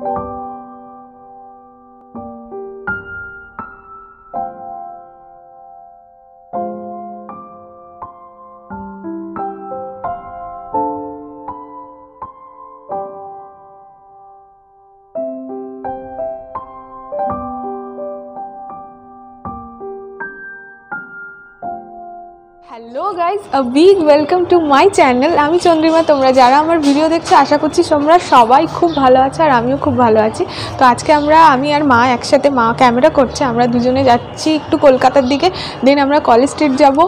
Thank you. Guys a big welcome to my channel আমি চন্দ্রিমা, তোমরা যারা আমার ভিডিও দেখছ, আশা করছি তোমরা সবাই খুব ভালো আছো আর আমিও খুব ভালো আছি। তো আজকে আমরা, আমি আর মা একসাথে, মা ক্যামেরা করছে, আমরা দুজনে যাচ্ছি একটু কলকাতার দিকে। দেন আমরা কলেজ স্ট্রিট যাব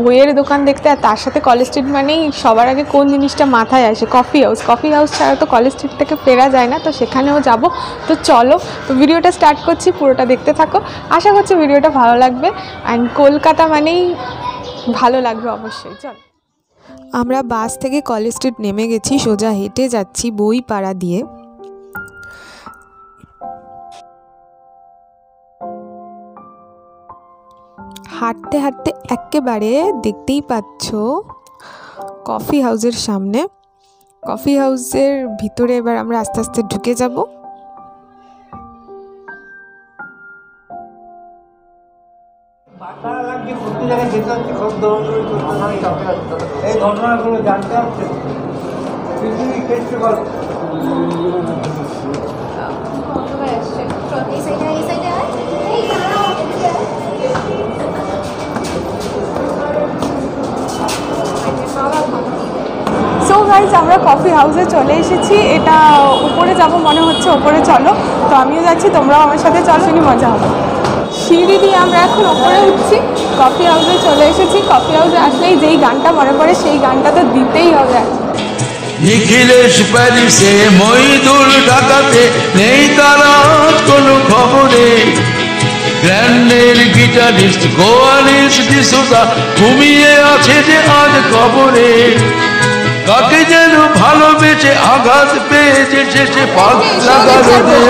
বইয়ের দোকান দেখতে, আর তার সাথে কলেজ স্ট্রিট মানেই সবার আগে কোন জিনিসটা মাথায় আসে? কফি হাউস কফি হাউস ছাড়া তো কলেজ স্ট্রিট থেকে ফেরা যায় না, তো সেখানেও যাব। তো চলো, তো ভিডিওটা স্টার্ট করছি, পুরোটা দেখতে থাকো। আশা করছি ভিডিওটা ভালো লাগবে। অ্যান্ড কলকাতা মানেই ভালো লাগবে অবশ্যই, চল। আমরা বাস থেকে কলেজ স্ট্রিট নেমে গেছি, সোজা হেঁটে যাচ্ছি বই পাড়া দিয়ে। হাঁটতে হাঁটতে একেবারে দেখতেই পাচ্ছ কফি হাউসের সামনে। কফি হাউসের ভিতরে এবার আমরা আস্তে আস্তে ঢুকে যাব। জায়গায় যেতে হচ্ছে দৌড়দৌড়ি করতে এই ঘটনাগুলো জানতে হচ্ছে। পৃথিবী দাঁড়াও সো গাইজ আমরা কফি হাউসে চলে এসেছি। এটা উপরে যাব, মনে হচ্ছে উপরে চলো। তো আমিও যাচ্ছি, তোমরাও আমার সাথে চলো, শুনি মজা হবে। সিঁড়ি দিয়ে আমরা এখন ওপরে উঠছি। কফি হাউসে চলে এসেছি। কফি হাউসে আসলেই যেই গানটা মনে পড়ে, সেই গানটা তো দিতেই হবে। নিখিলেশ প্যারিসে মইদুল ঢাকাতে নেই তারা কোনো খবরে। গ্র্যান্ডের গিটারিস্ট গোয়ালিস ডিসোজা ঘুমিয়ে আছে যে আজ খবরে কাকে যেন ভালোবেসে আঘাত পেয়েছে শেষে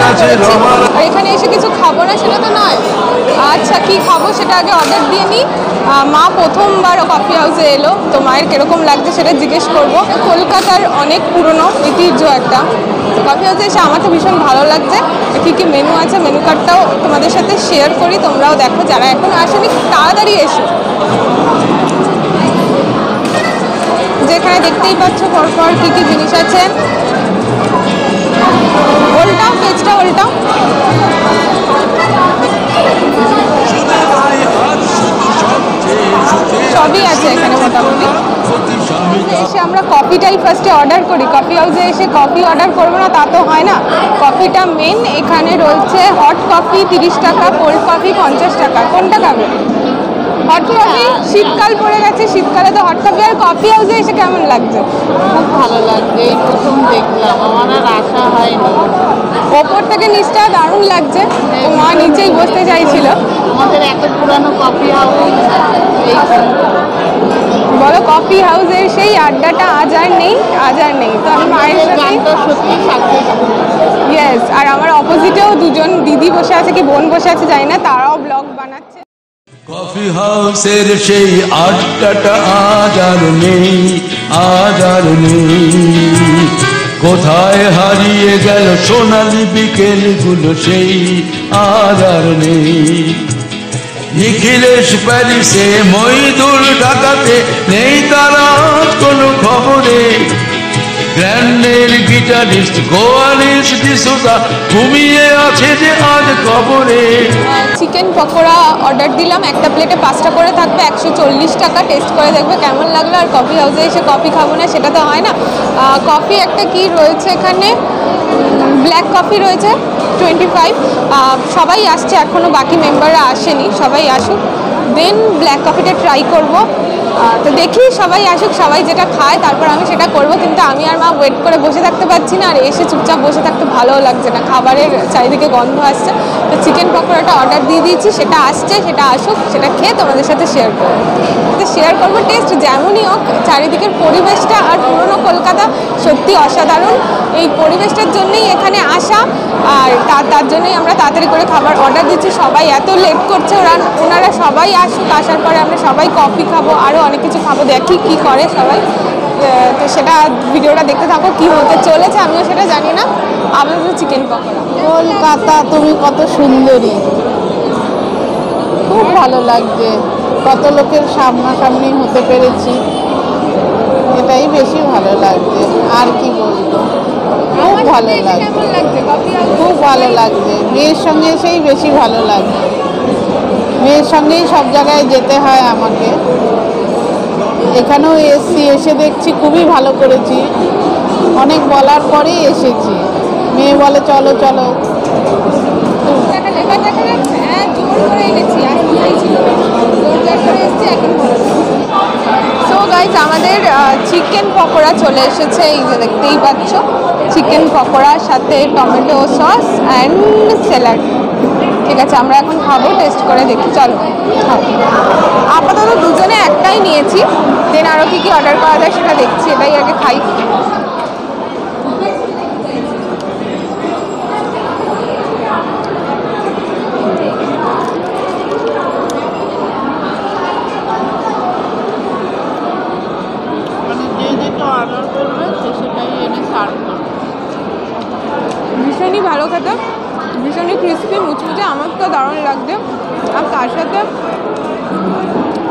আছে রমার। এখানে এসে কিছু খাব না সেটা তো নয়। আচ্ছা কি খাব সেটা আগে অর্ডার দিয়ে নিই মা প্রথমবার কফি হাউসে এলো তো মায়ের কীরকম লাগছে সেটা জিজ্ঞেস করব। কলকাতার অনেক পুরনো ঐতিহ্য একটা। তো কফি হাউসে এসে আমার তো ভীষণ ভালো লাগছে। কী কী মেনু আছে মেনু কার্ডটাও তোমাদের সাথে শেয়ার করি তোমরাও দেখো যারা এখন আসেনি তাড়াতাড়ি এসো। যেখানে দেখতেই পাচ্ছ পরপর কী কী জিনিস আছে। ওল্টাও পেজটা ওল্টাও। সবই আছে এখানে মোটামুটি। এসে আমরা কফিটাই ফার্স্টে অর্ডার করি। কফি হাউসে এসে কফি অর্ডার করব না, তা তো হয় না। কফিটা মেন এখানে রয়েছে হট কফি তিরিশ টাকা কোল্ড কফি পঞ্চাশ টাকা। কোনটা খাবে? কফি শীতকাল পড়ে গেছে শীতকালে তো হট কফি আর কফি হাউসে এসে কেমন লাগছে? খুব ভালো লাগছে এই প্রথম দেখলাম আমার আর আশা হয়নি। ওপর থেকে নিচটা দারুণ লাগছে মা নিচেই বসতে চাইছিল। আমাদের এত পুরানো কফি হাউস বলো কফি হাউসের সেই আড্ডাটা আজ আর নেই আজ আর নেই। তো আমি মায়ের সাথে সত্যি ইয়েস আর আমার অপোজিটেও দুজন দিদি বসে আছে কি বোন বসে আছে জানি না তারাও ব্লগ বানাচ্ছে। কফি হাউসের সেই আড্ডাটা আজ আর নেই, আজ আর নেই। কোথায় হারিয়ে গেল সোনালি বিকেলগুলো সেই, আজ আর নেই। নিখিলেশ প্যারিসে মইদুল ঢাকাতে নেই তারা কোনো খবরে। গ্র্যান্ডের গিটারিস্ট গোয়ালিস ডিসোজা ঘুমিয়ে আছে যে আজ কবরে। চিকেন পকোড়া অর্ডার দিলাম, একটা প্লেটে পাঁচটা করে থাকবে, একশো চল্লিশ টাকা। টেস্ট করে দেখবে কেমন লাগল। আর কফি হাউসে এসে কফি খাব না, সেটা তো হয় না। কফি একটা কি রয়েছে এখানে? ব্ল্যাক কফি রয়েছে টোয়েন্টি ফাইভ সবাই আসছে এখনও বাকি মেম্বাররা আসেনি। সবাই আসুক। দেন ব্ল্যাক কফিটা ট্রাই করব। তো দেখি সবাই আসুক, সবাই যেটা খায়, তারপর আমি সেটা করব। কিন্তু আমি আর মা ওয়েট করে বসে থাকতে পারছি না, আর এসে চুপচাপ বসে থাকতে ভালোও লাগছে না। খাবারের চারিদিকে গন্ধ আসছে। তো চিকেন পকোড়াটা অর্ডার দিয়ে দিয়েছি, সেটা আসছে, সেটা আসুক, সেটা খেয়ে তোমাদের সাথে শেয়ার করব। তো শেয়ার করব টেস্ট যেমনই হোক, চারিদিকের পরিবেশটা আর পুরনো কলকাতা সত্যি অসাধারণ। এই পরিবেশটার জন্যই এখানে আসা, আর তার তার জন্যই আমরা তাড়াতাড়ি করে খাবার অর্ডার দিচ্ছি। সবাই এত লেট করছে, ওরা, ওনারা সবাই আসুক, আসার পরে আমরা সবাই কফি খাব আরও অনেক কিছু খাব দেখি কি করে সবাই। তো সেটা ভিডিওটা দেখতে থাকো কি হতে চলেছে আমিও সেটা জানি না। আপাতত চিকেন পকোড়া। কলকাতা তুমি কত সুন্দরী। খুব ভালো লাগছে কত লোকের সামনাসামনি হতে পেরেছি। এটাই বেশি ভালো লাগছে আর কি বলব? খুব ভালো লাগছে? খুব ভালো লাগছে মেয়ের সঙ্গে এসেই বেশি ভালো লাগছে মেয়ের সঙ্গেই সব জায়গায় যেতে হয় আমাকে। এখানেও এসছি, এসে দেখছি, খুবই ভালো করেছি। অনেক বলার পরেই এসেছি। মেয়ে বলে, চলো চলো। আমাদের চিকেন পকোড়া চলে এসেছে, এই যে দেখতেই পাচ্ছ। চিকেন পকোড়ার সাথে টমেটো সস অ্যান্ড স্যালাড ঠিক আছে আমরা এখন খাব টেস্ট করে দেখি চলো আপাতত দুজনে একটাই নিয়েছি দেন আরও কী কী অর্ডার করা যায় সেটা দেখছি এটাই আগে খাই। মানে ভীষণই ভালো খেতে। ভীষণই ক্রিস্পি মুচমুচে আমার তো দারুণ লাগছে। আর তার সাথে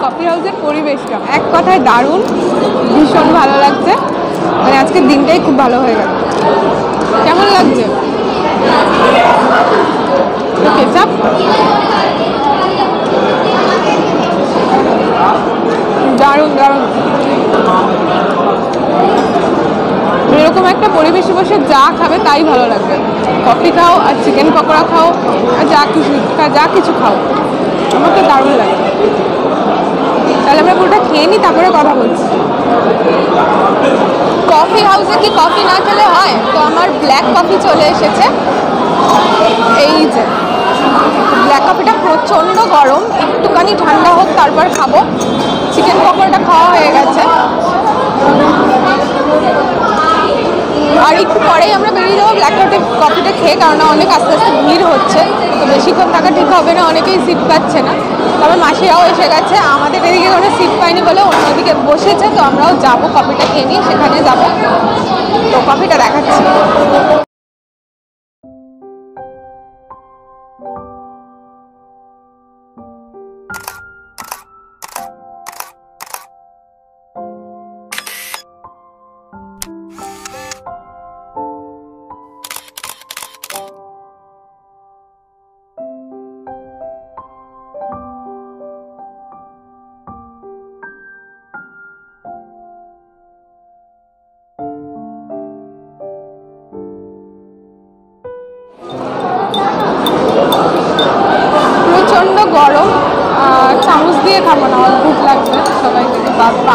কফি হাউসের পরিবেশটা এক কথায় দারুণ, ভীষণ ভালো লাগছে। মানে আজকের দিনটাই খুব ভালো হয়ে গেল। কেমন লাগছে? দারুণ দারুণ। এরকম একটা পরিবেশে বসে যা খাবে তাই ভালো লাগবে। কফি খাও আর চিকেন পকোড়া খাও আর যা কিছু যা কিছু খাও। আমার তো দারুণ লাগে। তাহলে আমরা পুরোটা খেয়ে নিই, তারপরে কথা বলছি। কফি হাউসে কি কফি না খেলে হয়? তো আমার ব্ল্যাক কফি চলে এসেছে। এই যে, ব্ল্যাক কফিটা প্রচণ্ড গরম, একটুখানি ঠান্ডা হোক তারপর খাব। চিকেন পকোড়াটা খাওয়া হয়ে গেছে। আর একটু পরেই আমরা বেরিয়ে যাব ব্ল্যাক কফি কফিটা খেয়ে কারণ অনেক আস্তে আস্তে ভিড় হচ্ছে। তো বেশিক্ষণ থাকা ঠিক হবে না, অনেকেই সিট পাচ্ছে না। তবে মাসিরাও এসে গেছে, আমাদের এদিকে কোনো সিট পাইনি বলে অন্যদিকে বসেছে, তো আমরাও যাব কফিটা খেয়ে নিয়ে সেখানে যাব। তো কফিটা দেখাচ্ছি।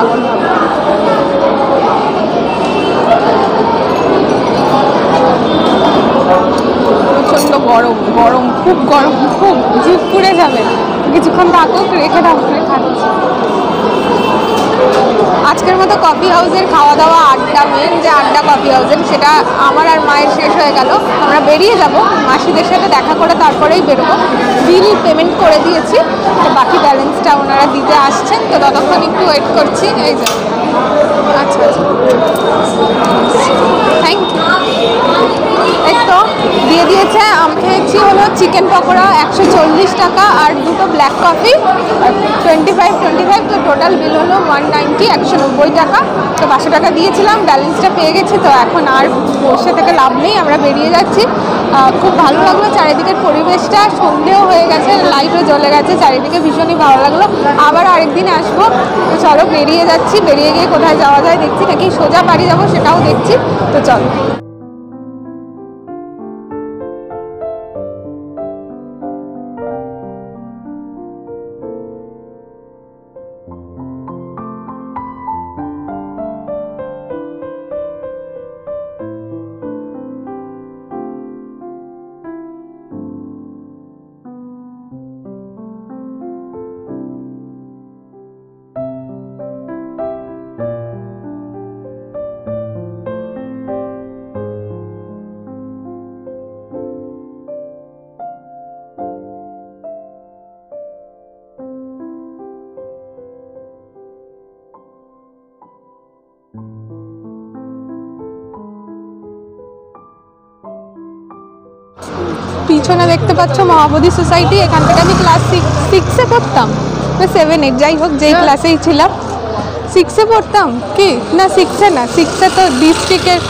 থেকে পা- পাগল হবে প্রচণ্ড গরম গরম খুব গরম খুব জিভ পুড়ে যাবে কিছুক্ষণ থাকুক রেখে তারপরে খাচ্ছি আজকের মতো কফি হাউসের খাওয়া দাওয়া আড্ডা মেন যে আড্ডা কফি হাউসের সেটা আমার আর মায়ের শেষ হয়ে গেল। আমরা বেরিয়ে যাব, মাসিদের সাথে দেখা করে তারপরেই বেরোবো। বিল পেমেন্ট করে দিয়েছি তো বাকি ব্যালেন্সটা ওনারা দিতে আসছেন। তো ততক্ষণ একটু ওয়েট করছি। এই যে। আচ্ছা আচ্ছা। থ্যাংক ইউ তো দিয়ে দিয়েছে, আমি খেয়েছি হলো চিকেন পকোড়া একশো চল্লিশ টাকা আর দুটো black coffee twenty five twenty five তো টোটাল বিল হলো ওয়ান নাইনটি একশো নব্বই টাকা। তো পাঁচশো টাকা দিয়েছিলাম ব্যালেন্সটা পেয়ে গেছি, তো এখন আর বসে থেকে লাভ নেই, আমরা বেরিয়ে যাচ্ছি। খুব ভালো লাগল চারিদিকের পরিবেশটা, সন্ধেও হয়ে গেছে লাইটও জ্বলে গেছে, চারিদিকে ভীষণই ভালো লাগল। আবার আরেকদিন আসব, তো চলো বেরিয়ে যাচ্ছি, বেরিয়ে গিয়ে কোথায় যাওয়া যায় দেখছি, নাকি সোজা বাড়ি যাব সেটাও দেখছি, তো চলো। পিছনে দেখতে পাচ্ছ মহাবোধি সোসাইটি এখান থেকে আমি ক্লাস সিক্স সিক্সে পড়তাম। না সেভেন এইট যাই হোক যেই ক্লাসেই ছিলাম। সিক্সে পড়তাম কি? না সিক্সে না সিক্সে তো ডিস্ট্রিক্টের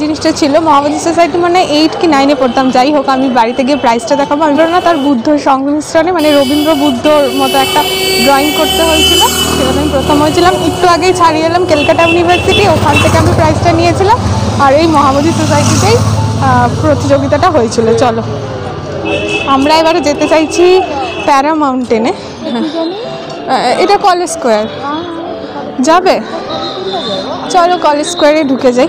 জিনিসটা ছিল। মহাবোধি সোসাইটি মানে এইট কি নাইনে পড়তাম। যাই হোক আমি বাড়িতে গিয়ে প্রাইসটা দেখাবো। আমি না তার বুদ্ধ সংমিশ্রণে মানে রবীন্দ্র বুদ্ধর মতো একটা ড্রয়িং করতে হয়েছিল। সেখানে আমি প্রথম হয়েছিলাম। একটু আগেই ছাড়িয়ে এলাম ক্যালকাটা ইউনিভার্সিটি ওখান থেকে আমি প্রাইজটা নিয়েছিলাম। আর এই মহাবোধি সোসাইটিতেই প্রতিযোগিতাটা হয়েছিল। চলো। আমরা এবারে যেতে চাইছি প্যারা মাউন্টেনে। এটা কলেজ স্কোয়ার। যাবে? চলো কলেজ স্কোয়ারে ঢুকে যাই।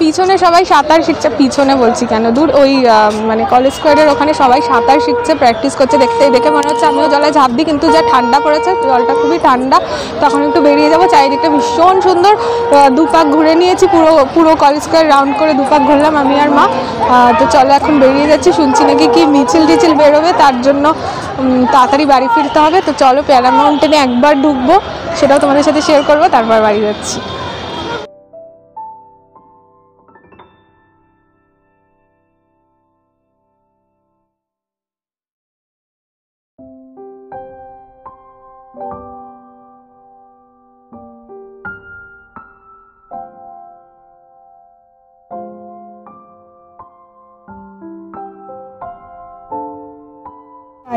পিছনে সবাই সাঁতার শিখছে, পিছনে বলছি কেন? দূর ওই মানে কলেজ স্কোয়ারের ওখানে সবাই সাঁতার শিখছে প্র্যাকটিস করছে, দেখতে, দেখে মনে হচ্ছে আমিও জলে ঝাঁপ দিই, কিন্তু যা ঠান্ডা পড়েছে, জলটা খুবই ঠান্ডা, তখন একটু বেরিয়ে যাব, চারিদিকটা ভীষণ সুন্দর দুপাক ঘুরে নিয়েছি, পুরো পুরো কলেজ স্কোয়ার রাউন্ড করে দুপাক ঘুরলাম, আমি আর মা। তো চলো এখন বেরিয়ে যাচ্ছি, শুনছি নাকি কি মিছিল টিছিল বেরোবে, তার জন্য তাড়াতাড়ি বাড়ি ফিরতে হবে, তো চলো প্যারা মাউন্টেনে একবার ঢুকবো, সেটাও তোমাদের সাথে শেয়ার করব, তারপর বাড়ি যাচ্ছি।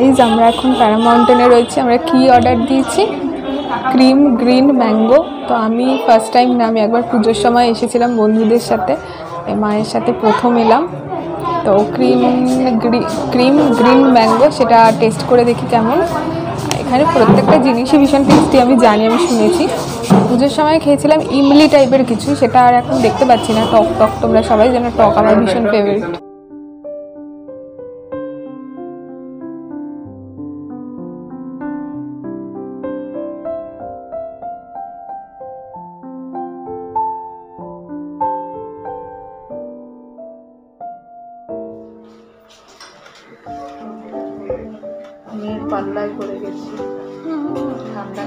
গাইজ আমরা এখন প্যারামাউন্টেনে রয়েছি। আমরা কি অর্ডার দিয়েছি? ক্রিম গ্রিন ম্যাঙ্গো তো আমি ফার্স্ট টাইম না, আমি একবার পুজোর সময় এসেছিলাম বন্ধুদের সাথে। মায়ের সাথে প্রথম এলাম। তো ক্রিম ক্রিম গ্রিন ম্যাঙ্গো সেটা টেস্ট করে দেখি কেমন। এখানে প্রত্যেকটা জিনিসই ভীষণ টেস্টি আমি জানি, আমি শুনেছি। পুজোর সময় খেয়েছিলাম ইমলি টাইপের কিছু, সেটা আর এখন দেখতে পাচ্ছি না। টক টক, তোমরা সবাই যেন টক আমার ভীষণ ফেভারিট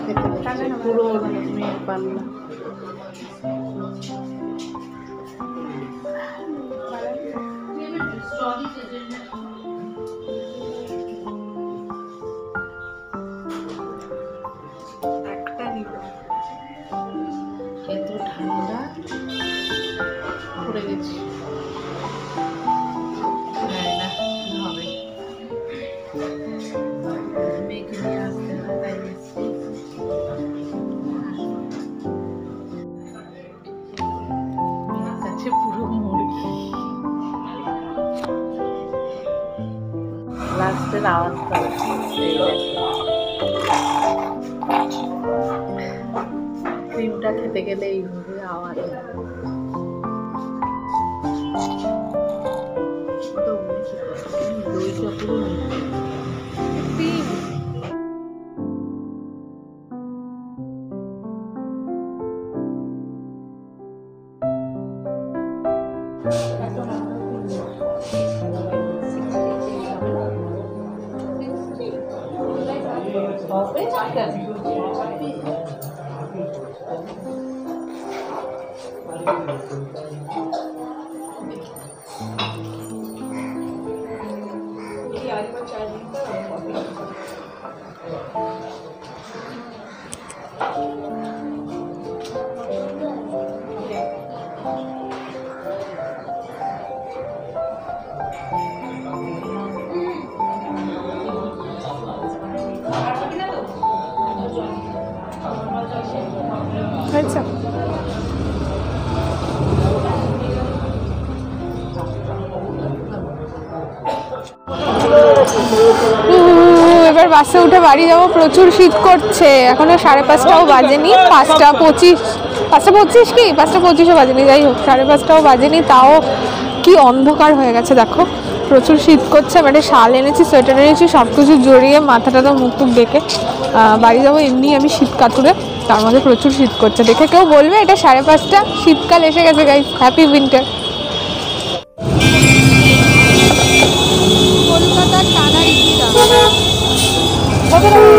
খেতে লাগছে পুরো মেয়ের পাল্লা একটা লাস্টের আওয়াজটা ক্রিমটা খেতে গেলে এইভাবে আওয়াজ হয়। ওটা অন্য কিছু না, দইটা পুরো মিষ্টি। বাসে উঠে বাড়ি যাব, প্রচুর শীত করছে। এখনও সাড়ে পাঁচটাও বাজেনি, পাঁচটা পঁচিশ পাঁচটা পঁচিশ কি? পাঁচটা পঁচিশও বাজেনি, যাই হোক, সাড়ে পাঁচটাও বাজেনি, তাও কি অন্ধকার হয়ে গেছে, দেখো। প্রচুর শীত করছে একটা শাল এনেছি, সোয়েটার এনেছি সব কিছু জড়িয়ে মাথাটা তো মুখ টুক ডেকে বাড়ি যাব এমনি আমি শীত কাতুরে, তার মধ্যে প্রচুর শীত করছে। দেখে কেউ বলবে এটা সাড়ে পাঁচটা, শীতকাল এসে গেছে guys happy winter Thank you.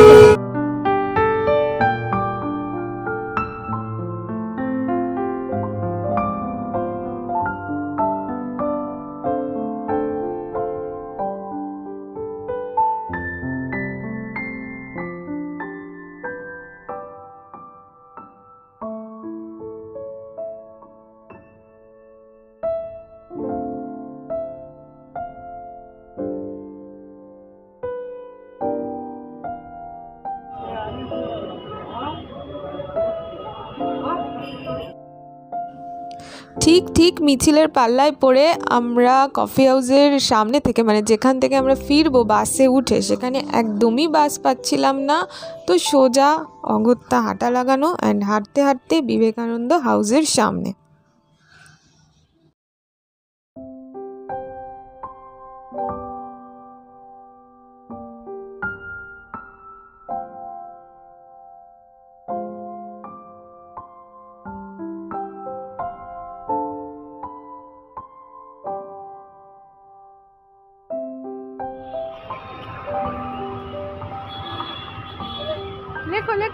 ঠিক ঠিক মিছিলের পাল্লায় পড়ে আমরা কফি হাউসের সামনে থেকে মানে যেখান থেকে আমরা ফিরবো বাসে উঠে, সেখানে একদমই বাস পাচ্ছিলাম না। তো সোজা অগত্যা হাঁটা লাগানো অ্যান্ড হাঁটতে হাঁটতে বিবেকানন্দ হাউসের সামনে।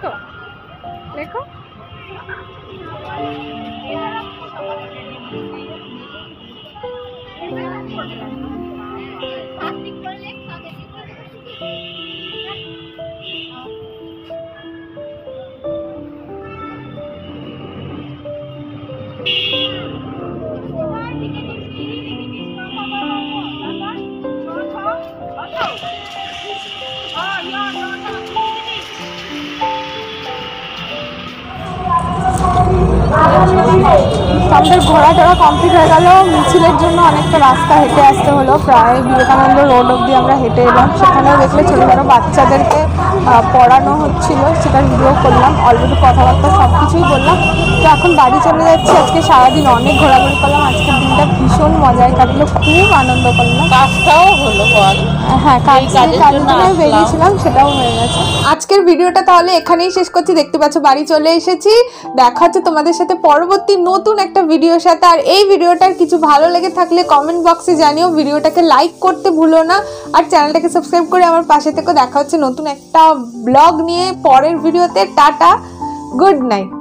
লেখো লেখো লেখো আমাদের ঘোরা টোরা কমপ্লিট হয়ে গেল মিছিলের জন্য অনেকটা রাস্তা হেঁটে আসতে হলো। প্রায় বিবেকানন্দ রোড অবধি আমরা হেঁটে এলাম সেখানেও দেখলে ছোটো ছোটো বাচ্চাদেরকে পড়ানো হচ্ছিল সেটা ভিডিও করলাম অলরেডি কথাবার্তা সব কিছুই বললাম। তো এখন বাড়ি চলে যাচ্ছি আজকে সারাদিন অনেক ঘোরাঘুরি করলাম আজকের দিনটা ভীষণ মজায় কাটলো খুব আনন্দ করলাম। কাজটাও হলো বল। হ্যাঁ কাজ কাজের বেরিয়েছিলাম সেটাও হয়ে গেছে। আজকের ভিডিওটা তাহলে এখানেই শেষ করছি দেখতে পাচ্ছ বাড়ি চলে এসেছি। দেখা হচ্ছে তোমাদের সাথে পরবর্তী নতুন একটা ভিডিওর সাথে। আর এই ভিডিওটার কিছু ভালো লেগে থাকলে কমেন্ট বক্সে জানিও ভিডিওটাকে লাইক করতে ভুলো না। আর চ্যানেলটাকে সাবস্ক্রাইব করে আমার পাশে থেকে দেখা হচ্ছে নতুন একটা ব্লগ নিয়ে পরের ভিডিওতে টাটা গুড নাইট